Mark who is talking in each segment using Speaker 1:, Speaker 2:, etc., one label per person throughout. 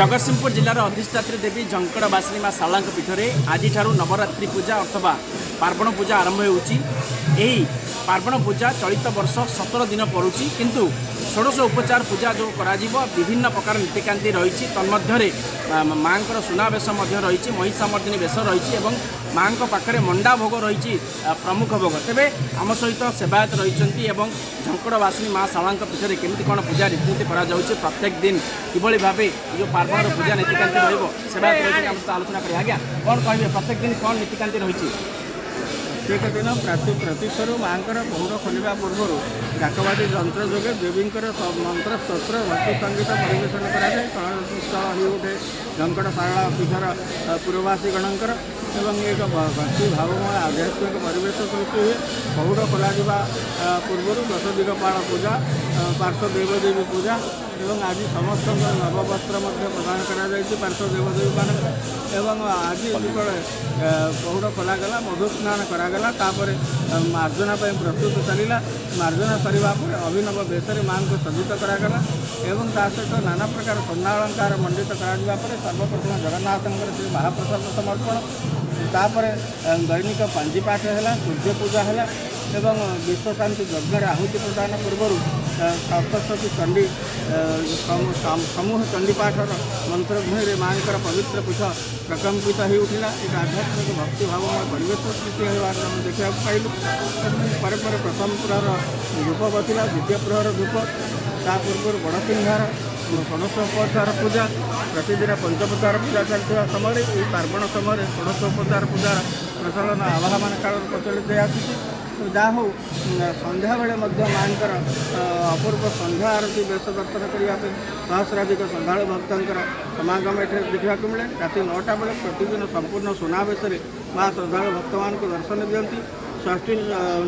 Speaker 1: ଜଗତସିଂହପୁର ଜିଲ୍ଲାର ଅଧିଷ୍ଠାତ୍ରୀ ଦେବୀ ଜଙ୍କଡ଼ବାସିନୀ ମା ଶାରଳାଙ୍କ ପୀଠରେ ଆଜିଠାରୁ ନବରାତ୍ରି ପୂଜା ଅଥବା ପାର୍ବଣ ପୂଜା ଆରମ୍ଭ ହେଉଛି ଏହି ପାର୍ବଣ ପୂଜା ଚଳିତ ବର୍ଷ ସତର ଦିନ ପଡ଼ୁଛି କିନ୍ତୁ ଷୋଡ଼ଶ ଉପଚାର ପୂଜା ଯେଉଁ କରାଯିବ ବିଭିନ୍ନ ପ୍ରକାର ନୀତିକାନ୍ତି ରହିଛି ତନ୍ମଧ୍ୟରେ ମାଆଙ୍କର ସୁନାବେଶ ମଧ୍ୟ ରହିଛି ମହିଷାମର୍ଦ୍ଦିନୀ ବେଶ ରହିଛି ଏବଂ ମାଆଙ୍କ ପାଖରେ ମଣ୍ଡା ଭୋଗ ରହିଛି ପ୍ରମୁଖ ଭୋଗ ତେବେ ଆମ ସହିତ ସେବାୟତ ରହିଛନ୍ତି ଏବଂ ଝଙ୍କଡ଼ବାସିନୀ ମା ଶାରଳାଙ୍କ ପୀଠରେ କେମିତି କ'ଣ ପୂଜା ରୀତିନୀତି କରାଯାଉଛି ପ୍ରତ୍ୟେକ ଦିନ କିଭଳି ଭାବେ ଯେଉଁ ପାର୍ବଣର ପୂଜା ନୀତିକାନ୍ତି ରହିବ ସେବାୟତ ରହିଛନ୍ତି ଆମ ସହିତ ଆଲୋଚନା କରିବା ଆଜ୍ଞା କ'ଣ କହିବେ ପ୍ରତ୍ୟେକ ଦିନ କ'ଣ ନୀତିକାନ୍ତି ରହିଛି
Speaker 2: ପ୍ରତ୍ୟେକ ଦିନ ପ୍ରାତି ପ୍ରତ୍ୟୁଷରୁ ମାଆଙ୍କର ପୌର ଖୋଲିବା ପୂର୍ବରୁ ଡାକବାଦୀ ଯନ୍ତ୍ର ଯୋଗେ ଦେବୀଙ୍କର ମନ୍ତ୍ର ସ୍ତୋତ୍ର ଭକ୍ତି ସଙ୍ଗୀତ ପରିବେଷଣ କରାଯାଏ କଳନୁଷ୍ଠ ହୋଇ ଉଠେ ଝଙ୍କଡ଼ ଶାରଳା ପୀଠର ପୂର୍ବବାସୀଗଣଙ୍କର এবং এই কা বহু ধর্ম আয়াজক পরিবেশ করতে বহু কলা দিবা পূর্বর সসদিক পাণা পূজা পার্শ্ব দেবদেবী পূজা এবং আদি সমস্ত নববস্ত্র মধ্যে প্রদান করা যায়ে 5 দেবদেবী মানে এবং আদি যুড় বহুত কলা গলা মধু স্নান করা গলা তারপরে অর্জুনায় প্রস্তুত চলিলা অর্জুনার পরিবাপরে অভিনব বেশে মানকে সজ্জিত করা করা এবং তার সাথে নানা প্রকার সোনা অলংকার মণ্ডিত করা যা পরে সর্বপ্রথমে যরনা আসন করে মহা প্রসাদ সমর্পণ ତାପରେ ଦୈନିକ ପାଞ୍ଜି ପାଠ ହେଲା ସୂର୍ଯ୍ୟ ପୂଜା ହେଲା ଏବଂ ବିଶ୍ୱଶାନ୍ତି ଯଜ୍ଞରେ ଆହୁତି ପ୍ରଦାନ ପୂର୍ବରୁ ସପ୍ତଶତୀ ଚଣ୍ଡୀ ସମୂହ ଚଣ୍ଡୀପାଠର ମନ୍ତ୍ରଧ୍ୱନିରେ ମାଆଙ୍କର ପବିତ୍ର ପୀଠ ପ୍ରକମ୍ପିତ ହୋଇଉଠିଲା ଏକ ଆଧ୍ୟାତ୍ମିକ ଭକ୍ତିଭାବମୟ ପରିବେଶ ସୃଷ୍ଟି ହେବାର ଆମେ ଦେଖିବାକୁ ପାଇଲୁ ପରେ ପରେ ପ୍ରଥମ ପ୍ରହର ଧୂପ ବସିଲା ଦ୍ୱିତୀୟ ପ୍ରହର ଧୂପ ତା ପୂର୍ବରୁ ବଡ଼ ସିଂହାର ଷୋଡ଼ଶୋପଚାର ପୂଜା ପ୍ରତିଦିନ ପଞ୍ଚପଚାର ପୂଜା ଚାଲିଥିବା ସମୟରେ ଏହି ପାର୍ବଣ ସମୟରେ ଷୋଡ଼ଶୋପଚାର ପୂଜାର ପ୍ରଚଳନ ଆବାହମାନ କାଳରୁ ପ୍ରଚଳିତ ହୋଇ ଆସୁଛି ଯାହା ହେଉ ସନ୍ଧ୍ୟାବେଳେ ମଧ୍ୟ ମାଆଙ୍କର ଅପୂର୍ବ ସନ୍ଧ୍ୟା ଆରତୀ ବେଶ ଦର୍ଶନ କରିବା ପାଇଁ ସହସ୍ରାଧିକ ଶ୍ରଦ୍ଧାଳୁ ଭକ୍ତଙ୍କର ସମାଗମ ଏଠାରେ ଦେଖିବାକୁ ମିଳେ ରାତି ନଅଟା ବେଳେ ପ୍ରତିଦିନ ସମ୍ପୂର୍ଣ୍ଣ ସୁନାବେଶରେ ମା ଶ୍ରଦ୍ଧାଳୁ ଭକ୍ତମାନଙ୍କୁ ଦର୍ଶନ ଦିଅନ୍ତି ଷଷ୍ଠୀ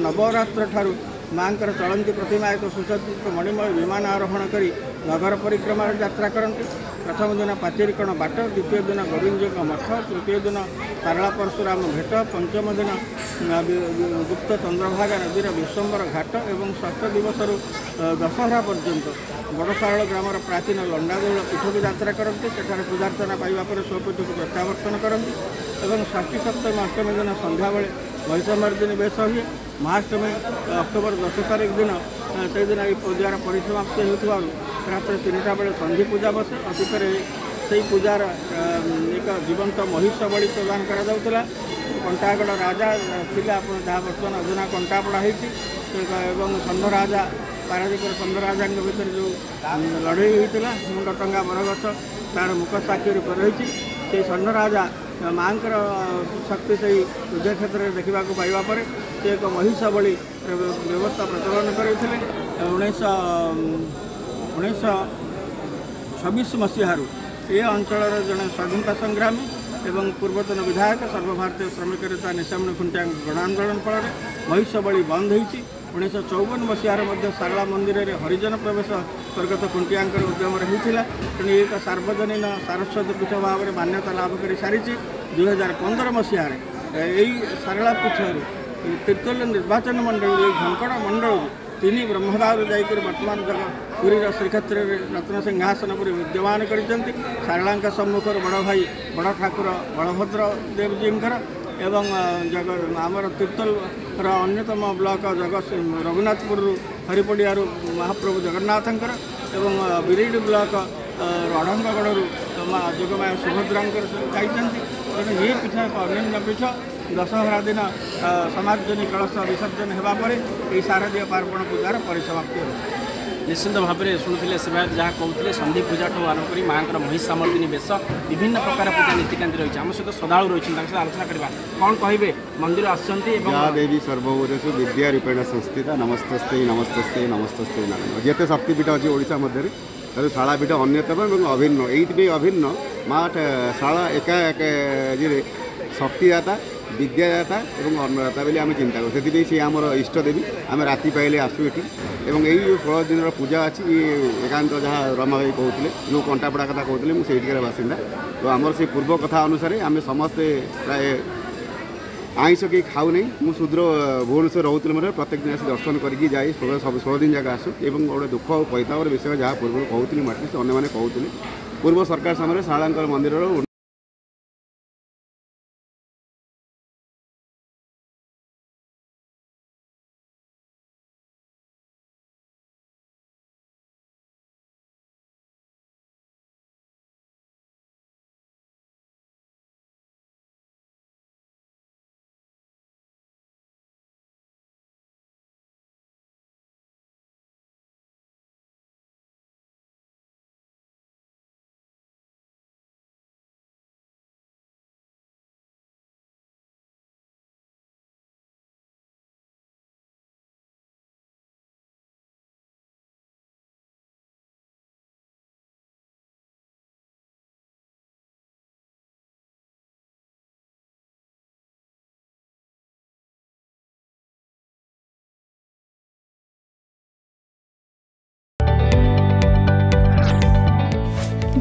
Speaker 2: ନବରାତ୍ର ଠାରୁ ମାଙ୍କର ଚଳନ୍ତି ପ୍ରତିମା ଏକ ସୁସଜ୍ଜିତ ମଣିମୟ ବିମାନ ଆରୋହଣ କରି ନଗର ପରିକ୍ରମାରେ ଯାତ୍ରା କରନ୍ତି ପ୍ରଥମ ଦିନ ପାଚେରୀକଣ ବାଟ ଦ୍ୱିତୀୟ ଦିନ ଗୋବିନ୍ଦଜୀଙ୍କ ମଠ ତୃତୀୟ ଦିନ ପାରଳା ପରଶୁରାମ ଭେଟ ପଞ୍ଚମ ଦିନ ଗୁପ୍ତ ଚନ୍ଦ୍ରଭାଗା ନଦୀର ବିଶ୍ୱମ୍ବର ଘାଟ ଏବଂ ଷଷ୍ଠ ଦିବସରୁ ଦଶହରା ପର୍ଯ୍ୟନ୍ତ ବଡ଼ଶାରଳ ଗ୍ରାମର ପ୍ରାଚୀନ ଲଣ୍ଡାଦୋଳ ପୀଠକୁ ଯାତ୍ରା କରନ୍ତି ସେଠାରେ ପୂଜାର୍ଚ୍ଚନା ପାଇବା ପରେ ସ୍ୱପୂଜକୁ ପ୍ରତ୍ୟାବର୍ତ୍ତନ କରନ୍ତି ଏବଂ ଷଷ୍ଠୀ ସପ୍ତମୀ ଅଷ୍ଟମୀ ଦିନ ସନ୍ଧ୍ୟାବେଳେ ମହିଷମର୍ଦିନୀ ବେଶ ହୁଏ ମହାଷ୍ଟମୀ ଅକ୍ଟୋବର ଦଶ ତାରିଖ ଦିନ ସେହିଦିନ ଏହି ପୂଜାର ପରିସମାପ୍ତି ହେଉଥିବାରୁ ରାତ୍ର ତିନିଟା ବେଳେ ସନ୍ଧି ପୂଜା ବସେ ଅତୀତରେ ସେହି ପୂଜାର ଏକ ଜୀବନ୍ତ ମହିଷ ବଳି ପ୍ରଦାନ କରାଯାଉଥିଲା କଣ୍ଟାଗଡ଼ ରାଜା ଥିଲା ଆପଣ ଯାହା ବର୍ତ୍ତମାନ ଅଧୁନା କଣ୍ଟାପଡ଼ା ହେଇଛି ଏବଂ ଷଣ୍ଢ ରାଜା ପାରାଦୀପର ଷଣ୍ଢ ରାଜାଙ୍କ ଭିତରେ ଯେଉଁ ଲଢ଼େଇ ହୋଇଥିଲା ମୁଣ୍ଡ ଟଙ୍ଗା ବରଗଛ ତା'ର ମୁଖ ସାକ୍ଷୀ ରୂପେ ରହିଛି ସେହି ଷଣ୍ଢ ରାଜା ମାଆଙ୍କର ଶକ୍ତି ସେହି ପୂଜା କ୍ଷେତ୍ରରେ ଦେଖିବାକୁ ପାଇବା ପରେ ସେ ଏକ ମହିଷ ଭଳି ବ୍ୟବସ୍ଥା ପ୍ରଚଳନ କରିଥିଲେ ଉଣେଇଶହ ଉଣେଇଶହ ଛବିଶ ମସିହାରୁ ଏ ଅଞ୍ଚଳର ଜଣେ ସ୍ୱାଧୀନତା ସଂଗ୍ରାମୀ ଏବଂ ପୂର୍ବତନ ବିଧାୟକ ସର୍ବଭାରତୀୟ ଶ୍ରମିକ ନେତା ନିଶାମଣି ଖୁଣ୍ଟିଆଙ୍କ ଗଣ ଆନ୍ଦୋଳନ ଫଳରେ ମହିଷ ବଳି ବନ୍ଦ ହୋଇଛି ଉଣେଇଶହ ଚଉବନ ମସିହାରେ ମଧ୍ୟ ଶାରଳା ମନ୍ଦିରରେ ହରିଜନ ପ୍ରବେଶ ସ୍ୱର୍ଗତ ଖୁଣ୍ଟିଆଙ୍କର ଉଦ୍ୟମରେ ହୋଇଥିଲା ତେଣୁ ଏକ ସାର୍ବଜନୀନ ସାରସ୍ୱତ ପୀଠ ଭାବରେ ମାନ୍ୟତା ଲାଭ କରିସାରିଛି ଦୁଇହଜାର ପନ୍ଦର ମସିହାରେ ଏହି ଶାରଳା ପୀଠରୁ ତିର୍ତ୍ତୋଲ ନିର୍ବାଚନ ମଣ୍ଡଳୀରୁ ଏଇ ଝଙ୍କଡ଼ ମଣ୍ଡଳରୁ ତିନି ବ୍ରହ୍ମଦାବରୁ ଯାଇକରି ବର୍ତ୍ତମାନ ଜଗ ପୁରୀର ଶ୍ରୀକ୍ଷେତ୍ରରେ ସିଂହାସନ ପୁରୀ ବିଦ୍ୟମାନ କରିଛନ୍ତି ଶାରଳାଙ୍କ ସମ୍ମୁଖରୁ ବଡ଼ ଭାଇ ବଡ଼ ଠାକୁର ବଳଭଦ୍ର ଦେବଜୀଙ୍କର ଏବଂ ଜଗ ଆମର ତିର୍ତ୍ତୋଲ र ଅନ୍ୟତମ ବ୍ଲକ ଜଗତ ରଘୁନାଥପୁରରୁ ହରିପଡ଼ିଆରୁ ମହାପ୍ରଭୁ ଜଗନ୍ନାଥଙ୍କର ଏବଂ ବିରିଡ଼ି ବ୍ଲକ ରଡ଼ଙ୍ଗଗଡ଼ରୁ ଯୋଗମାୟା ସୁଭଦ୍ରାଙ୍କର ଯାଇଛନ୍ତି ତେଣୁ ଏହି ପୀଠ ଏକ ଅନ୍ୟାନ୍ୟ ପୀଠ ଦଶହରା ଦିନ ସମାଜନୀ କଳସ ବିସର୍ଜନ ହେବା ପରେ ଏହି ଶାରଦୀୟ ପାର୍ବଣ ପୂଜାର ପରିସମାପ୍ତି ହେବ
Speaker 1: ନିଶ୍ଚିନ୍ତ ଭାବରେ ଶୁଣୁଥିଲେ ସେମାନେ ଯାହା କହୁଥିଲେ ସନ୍ଧି ପୂଜାଠୁ ଆରମ୍ଭ କରି ମାଆଙ୍କର ମହିଷାମର୍ଦିନୀ ବେଶ ବିଭିନ୍ନ ପ୍ରକାର ପୂଜା ନୀତିକାନ୍ତି ରହିଛି ଆମ ସହିତ ସଦାଳୁ ରହିଛନ୍ତି ତାଙ୍କ ସହିତ ଆଲୋଚନା କରିବା କ'ଣ କହିବେ ମନ୍ଦିର ଆସୁଛନ୍ତି ଏବଂ
Speaker 3: ଦେବୀ ସର୍ବଭୂତେଷୁ ବିଦ୍ୟା ରୂପେଣ ସଂସ୍ଥିତ ନମସ୍ତସ୍ତେ ନମସ୍ତସ୍ତେ ନମସ୍ତସ୍ତେ ନାରାୟଣ ଯେତେ ଶକ୍ତିପୀଠ ଅଛି ଓଡ଼ିଶା ମଧ୍ୟରେ ତାହେଲେ ଶାଳାପୀଠ ଅନ୍ୟତମ ଏବଂ ଅଭିନ୍ନ ଏଇଥିପାଇଁ ଅଭିନ୍ନ ମା ଶାଳା ଏକା ଇଏରେ ଶକ୍ତିଦାତା ବିଦ୍ୟାଦାତା ଏବଂ ଅନ୍ନଦାତା ବୋଲି ଆମେ ଚିନ୍ତା କରୁ ସେଥିପାଇଁ ସିଏ ଆମର ଇଷ୍ଟ ଦେବୀ ଆମେ ରାତି ପାଇଲେ ଆସୁ ଏଠି ଏବଂ ଏଇ ଯେଉଁ ଷୋହଳ ଦିନର ପୂଜା ଅଛି ଏକାନ୍ତ ଯାହା ରମାବାଇ କହୁଥିଲେ ଯେଉଁ କଣ୍ଟାପଡ଼ା କଥା କହୁଥିଲେ ମୁଁ ସେଇଠିକାର ବାସିନ୍ଦା ତ ଆମର ସେ ପୂର୍ବ କଥା ଅନୁସାରେ ଆମେ ସମସ୍ତେ ପ୍ରାୟ ଆଇଁଷ କେହି ଖାଉ ନାହିଁ ମୁଁ ଶୁଦ୍ର ଭୁବନେଶ୍ୱର ରହୁଥିଲି ମଧ୍ୟ ପ୍ରତ୍ୟେକ ଦିନ ଆସି ଦର୍ଶନ କରିକି ଯାଇ ସବୁ ଷୋହଳ ଦିନ ଯାକ ଆସୁ ଏବଂ ଗୋଟେ ଦୁଃଖ ଆଉ ପରିତାପର ବିଷୟ ଯାହା ପୂର୍ବରୁ କହୁଥିଲି ମାଟିସ୍ ଅନ୍ୟମାନେ କହୁଥିଲେ ପୂର୍ବ ସରକାର ସମୟରେ ଶାରଳାଙ୍କର ମନ୍ଦିରର